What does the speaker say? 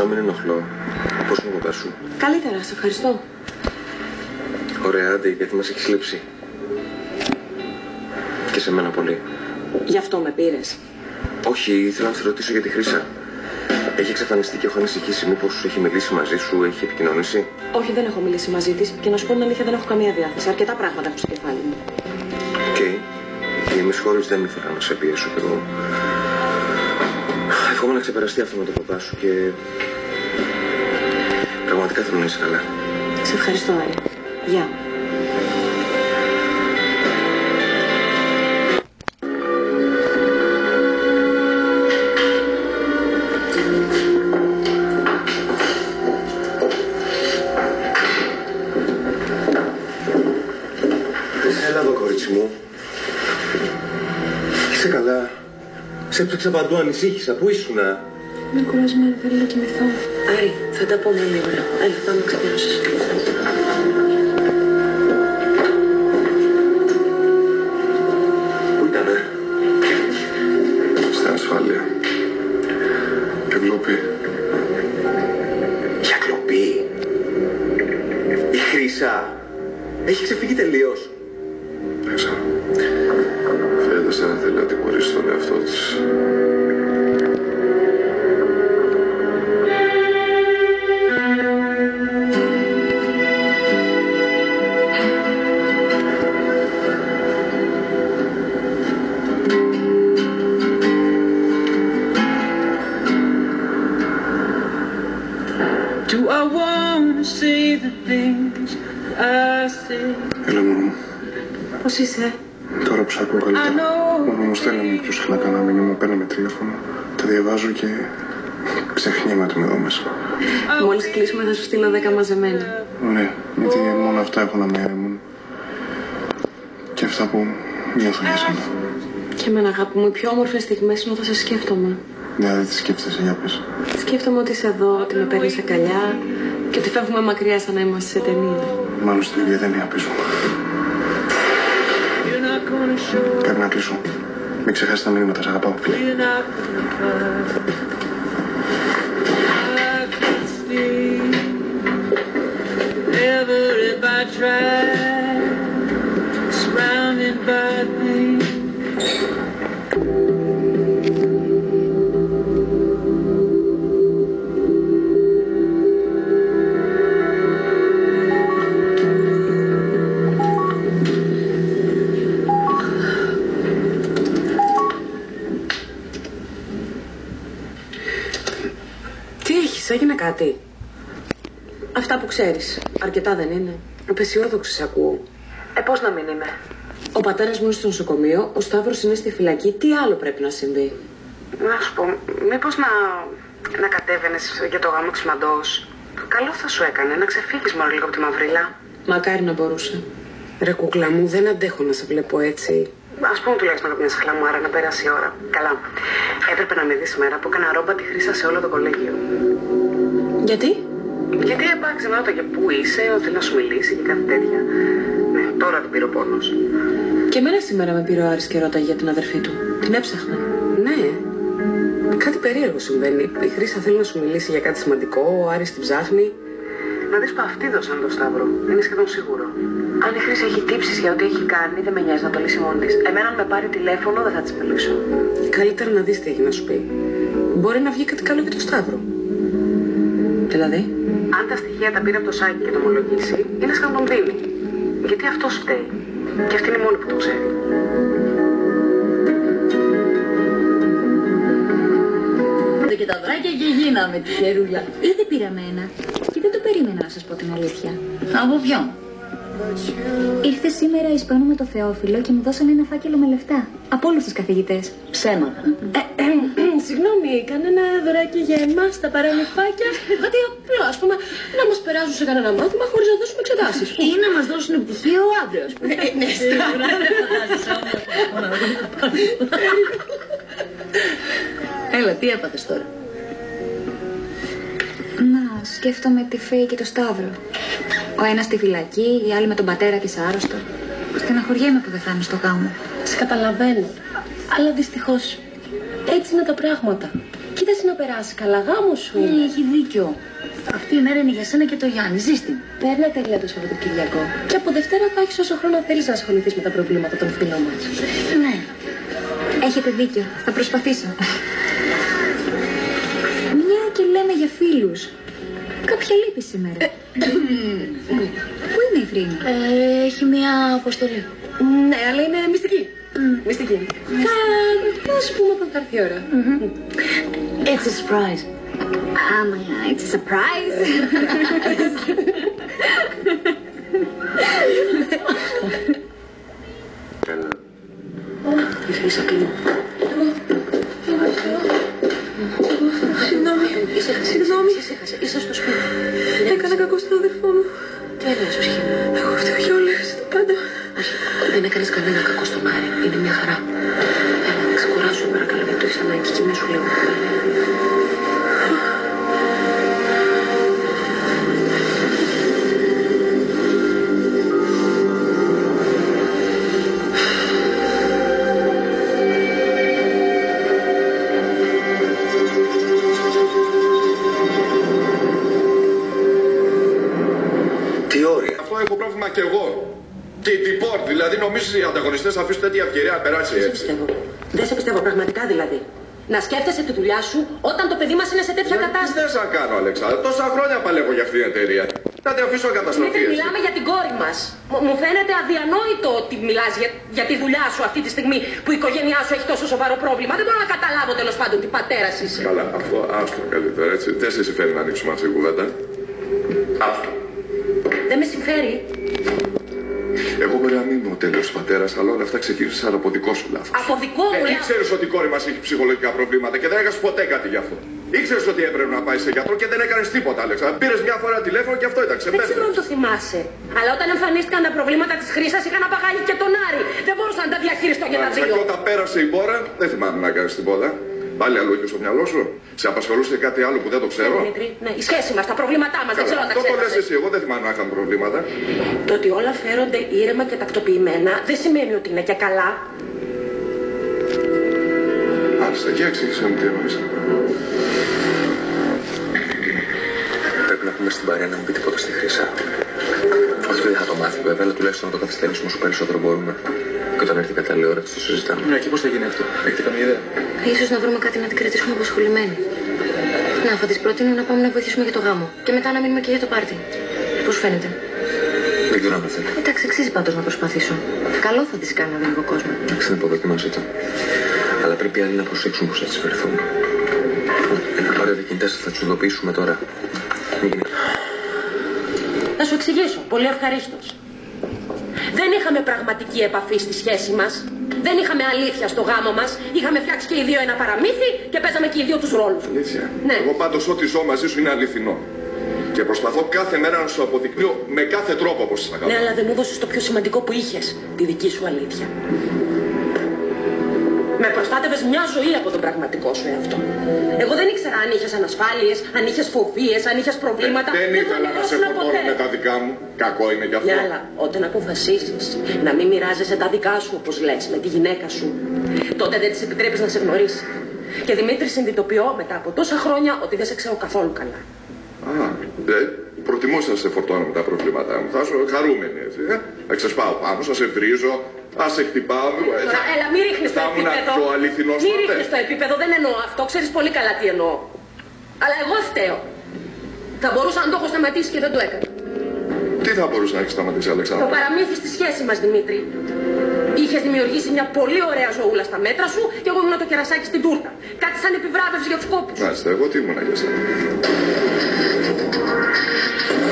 Ελπίζω να μην ενοχλώ. Πώς είναι η σου; Καλύτερα, σε ευχαριστώ. Ωραία, άντε, γιατί μας έχεις λείψει. Και σε μένα πολύ. Γι' αυτό με πήρες. Όχι, ήθελα να σε ρωτήσω για τη Χρύσα. Έχει εξαφανιστεί και έχω ανησυχήσει. Μήπως έχει μιλήσει μαζί σου, έχει επικοινωνήσει; Όχι, δεν έχω μιλήσει μαζί της και να σου πω την αλήθεια δεν έχω καμία διάθεση. Αρκετά πράγματα έχω στο κεφάλι μου. OK. Okay. Να με συγχωρείς δεν ήθελα να σε πιέσω κι εγώ. Εύχομαι να ξεπεραστεί αυτό με το παπά σου και... Πραγματικά θέλω να είσαι καλά. Σε ευχαριστώ, Άρη. Γεια. Σε έψαξα παντού, ανησύχησα. Πού ήσουνα; Είμαι κουρασμένη, θέλω να κοιμηθώ. Άρη, θα τα πούμε λίγο. Έλα, πάμε να ξυπνήσεις. Πού ήτανε; Στην ασφάλεια. Και κλοπή. Για κλοπή. Η Χρύσα. Έχει ξεφύγει τελείως. Δεν ξέρω. Φαίνεται σαν να θέλει να τιμωρήσει τον εαυτό της. Want to say the things I say? Έλα μου, Πώς είσαι; τώρα που σ' ακούω καλύτερα. Μόνο μου στέλναμε πιο συχνά κανένα μήνυμα, παίρναμε τηλέφωνο, τα διαβάζω και ξεχνιέμαι ότι είμαι εδώ μέσα. Μόλις κλείσουμε θα σου στείλω 10 μαζεμένα. Ωραία, γιατί μόνο αυτά έχω να με έμουν. Και αυτά που νιώθω για σένα. Και εμένα αγάπη μου, οι πιο όμορφες στιγμές είναι όταν σε σκέφτομαι. Ναι, δεν τη σκέφτεσαι, για πες. Σκέφτομαι ότι είσαι εδώ, ότι με παίρνεις σε καλιά και ότι φεύγουμε μακριά σαν να είμαστε σε ταινία. Μάλλον στην ίδια ταινία πίσω. You're not gonna show, Πρέπει να κλείσω. Μην ξεχάσεις τα μηνύματα, σ' αγαπάω, φίλε. you're not κάτι. Αυτά που ξέρεις. Αρκετά δεν είναι. Απεσιόδοξη σε ακούω. Ε, πώς να μην είμαι; Ο πατέρας μου είναι στο νοσοκομείο, ο Σταύρος είναι στη φυλακή. Τι άλλο πρέπει να συμβεί; Να σου πω, μήπως να, να κατέβαινες για το γάμο της Μαντός; Καλό θα σου έκανε να ξεφύγεις μόνο λίγο από τη μαυρίλα. Μακάρι να μπορούσε. Ρε κούκλα μου, δεν αντέχω να σε βλέπω έτσι. Α πούμε τουλάχιστον από μια σαχλαμάρα να περάσει η ώρα. Καλά. Έπρεπε να με δεις σήμερα που έκανα ρόμπα τη χρήσα σε όλο το κολέγιο. Γιατί; Γιατί εντάξει, με ρώταγε πού είσαι, ότι θέλει να σου μιλήσει και κάτι τέτοια. Ναι, τώρα την πήρε ο πόνος. Και εμένα σήμερα με πήρε ο Άρης και ρώταγε για την αδερφή του. Την έψαχνα. Ναι. Κάτι περίεργο συμβαίνει. Η Χρήσα θέλει να σου μιλήσει για κάτι σημαντικό, ο Άρης την ψάχνει. Να δεις που αυτοί δώσαν το Σταύρο. Είναι σχεδόν σίγουρο. Αν η Χρήσα έχει τύψεις για ό,τι έχει κάνει, δεν με νοιάζει να το λύσει μόνη της. Εμένα, αν με πάρει τηλέφωνο, δεν θα της μιλήσω. Καλύτερα να δεις τι έχει να σου πει. Μπορεί να βγει κάτι καλό για το Σταύρο. Δηλαδή. Αν τα στοιχεία τα πήρε από το site και το ομολογήσει, είναι σαν να τον δίνει. Γιατί αυτός φταίει. Και αυτή είναι η μόνη που το ξέρει. και τα βράκια και γίναμε τη χερούλα. Ήδη πήραμε ένα. Και δεν το περίμενα να σας πω την αλήθεια. Από ποιον; Ήρθε σήμερα Ισπανού με το Θεόφιλο και μου δώσανε ένα φάκελο με λεφτά. Από όλους τους καθηγητές. Ψέματα. Ε, συγγνώμη, κανένα δωράκι για εμάς τα παραμυθάκια. Κάτι απλό, ας πούμε, να μας περάσουν σε κανένα μάθημα χωρίς να δώσουμε εξετάσεις. Ή να μας δώσουν πτυχίο ο άντρας. Ναι, Έλα, τι έπαθες τώρα; Να, σκέφτομαι τη Φέη και το Σταύρο. Ο ένας στη φυλακή, η άλλη με τον πατέρα της άρρωστο. Στεναχωριέμαι που δεν θα είναι στο γάμο. Σε καταλαβαίνω. Αλλά δυστυχώς έτσι είναι τα πράγματα. Κοίτας θες να περάσει καλά, γάμο σου Ε, είναι. Έχει δίκιο. Αυτή η μέρα είναι για σένα και το Γιάννη. Ζήστη. Παίρνα τελεία το Σαββατοκυριακό. Και από Δευτέρα θα έχεις όσο χρόνο θέλεις να ασχοληθείς με τα προβλήματα των φίλων μας. Ναι. Έχετε δίκιο. Θα προσπαθήσω. Μια και λέμε για φίλους. Κάποια λύπη σήμερα. Πού είναι η Φρίνη. Ε, έχει μια αποστολή. Ναι, αλλά είναι μυστική. Μυστική. Θα, θα σου πούμε όταν θα έρθει η ώρα. It's a surprise. Άμα, it's a surprise. Έλα. Η Χρύσα Τι έλεγες σου σχήμα. Εγώ φταίω για όλα. Το πάντα. Όχι. Δεν έκανες κανένα κακό στον Άρη. Είναι μια χαρά. Έλα, ξεκουράσου παρακαλώ γιατί το έχεις ανάγκη. Κοιμήσου λίγο. Νομίζεις οι ανταγωνιστές θα αφήσουν τέτοια ευκαιρία να περάσει Δεν σε έτσι. πιστεύω. Δεν σε πιστεύω πραγματικά δηλαδή. Να σκέφτεσαι τη δουλειά σου όταν το παιδί μας είναι σε τέτοια Τι κατάσταση. θες να κάνω, Αλεξάνδρα; Τόσα χρόνια παλεύω για αυτή την εταιρεία. Θα την αφήσω να καταστραφεί. Δημήτρη, έτσι. μιλάμε για την κόρη μας. Μου φαίνεται αδιανόητο ότι μιλάς για, για τη δουλειά σου αυτή τη στιγμή που η οικογένειά σου έχει τόσο σοβαρό πρόβλημα. Δεν μπορώ να καταλάβω τέλος πάντων τι πατέρας είσαι. Καλά, αυτό άστο καλύτερα έτσι. Δεν σε συμφέρει να ανοίξουμε αυτή την κουβέντα. Άστο. Δεν με συμφέρει. Εγώ μπορεί να μην είμαι ο τέλειος πατέρας, αλλά όλα αυτά ξεκίνησαν από δικό σου λάθος. Από δικό μου Δεν λάθος. ήξερες ότι η κόρη μας έχει ψυχολογικά προβλήματα και δεν έκανες ποτέ κάτι γι' αυτό. Ήξερες ότι έπρεπε να πάεις σε γιατρό και δεν έκανες τίποτα, Αλέξα. Πήρες μια φορά τηλέφωνο και αυτό ήταν Δεν ξέρω αν ξεπέρασε. το θυμάσαι. Αλλά όταν εμφανίστηκαν τα προβλήματα της χρήσας είχαν απαγάγει και τον Άρη. Δεν μπορούσα να τα διαχειριστώ για τα Μάλιστα, δύο. και όταν πέρασε η μπόρα, δεν θυμάμαι να κάνεις τίποτα. Πάλι αλλού είχε στο μυαλό σου. Σε απασχολούσε κάτι άλλο που δεν το Ναι, ξέρω. Δημήτρη, ναι, η σχέση μας, τα προβλήματά μας, δεν ξέρω Καλά, αν τα αυτό το λες ξέρεις. εσύ. Εγώ δεν θυμάμαι να είχαμε προβλήματα. Το ότι όλα φέρονται ήρεμα και τακτοποιημένα δεν σημαίνει ότι είναι και καλά. Μάλιστα, και εξήγησε μου τι εννοείς. Πρέπει να πούμε στην παρέα να μην πει τίποτα στη Χρύσα. Όχι ότι δεν θα το μάθει βέβαια, αλλά τουλάχιστον να το καθυστερήσουμε όσο περισσότερο μπορούμε. Και όταν έρθει η κατάλληλη ώρα, θα το συζητάμε. Ναι, και πώς θα γίνει αυτό; Έχετε καμία ιδέα; Ίσως να βρούμε κάτι να την κρατήσουμε απασχολημένη. Να, θα της προτείνω να πάμε να βοηθήσουμε για το γάμο. Και μετά να μείνουμε και για το πάρτι. Πώς φαίνεται; Δεν ξέρω αν το θέλει. Εντάξει, αξίζει πάντως να προσπαθήσω. Καλό θα της κάνει να δει λίγο κόσμος. Εντάξει, δεν υποδοκιμάζω το. Αλλά πρέπει οι άλλοι να προσέξουν πώς θα τι φερθούν. Ένα πάρει διακινητές θα τους ειδοποιήσουμε τώρα. Μην γίνει. Να σου εξηγήσω. Πολύ ευχαρίστως. Δεν είχαμε πραγματική επαφή στη σχέση μας. Δεν είχαμε αλήθεια στο γάμο μας. Είχαμε φτιάξει και οι δύο ένα παραμύθι και παίζαμε και οι δύο τους ρόλους. Αλήθεια. Ναι. Εγώ πάντως ό,τι ζω μαζί σου είναι αληθινό. Και προσπαθώ κάθε μέρα να σου αποδεικνύω με κάθε τρόπο πώ θα Ναι, κάνω. αλλά δεν μου έδωσες το πιο σημαντικό που είχες. Τη δική σου αλήθεια. Με προστάτευες μια ζωή από τον πραγματικό σου εαυτό. Εγώ δεν ήξερα αν είχες ανασφάλειες, αν είχες φοβίες, αν είχες προβλήματα. Ε, Δεν μου ήθελα να σε ανεβρόσουν φορτώνω με τα δικά μου. Κακό είναι κι αυτό. Ναι, αλλά όταν αποφασίσει να μην μοιράζεσαι τα δικά σου, όπως λες, με τη γυναίκα σου, τότε δεν της επιτρέπεις να σε γνωρίσει. Και Δημήτρη, συνειδητοποιώ μετά από τόσα χρόνια ότι δεν σε ξέρω καθόλου καλά. Α, ε, προτιμούσα να σε φορτώνω με τα προβλήματά μου. Θα σου χαρούμενη έτσι. Ε. Θα ξεσπάω πάνω, θα σε βρίζω, θα σε χτυπάω. Ε, Τώρα, έλα, μην ρίχνεις το θα ήμουν επίπεδο. πιο αληθινός Μην τότε. ρίχνεις το επίπεδο, δεν εννοώ αυτό. Ξέρεις πολύ καλά τι εννοώ. Αλλά εγώ φταίω. Θα μπορούσα να το έχω σταματήσει και δεν το έκανα. Τι θα μπορούσε να έχεις σταματήσει, Το Αλεξάνδρα. παραμύθι στη σχέση μας, Δημήτρη. Είχες δημιουργήσει μια πολύ ωραία ζωούλα στα μέτρα σου και εγώ ήμουν το κερασάκι στην τούρτα. Κάτι σαν επιβράβευση για τους κόπους. Μάλιστα, εγώ τι ήμουνα για σένα. Thank you.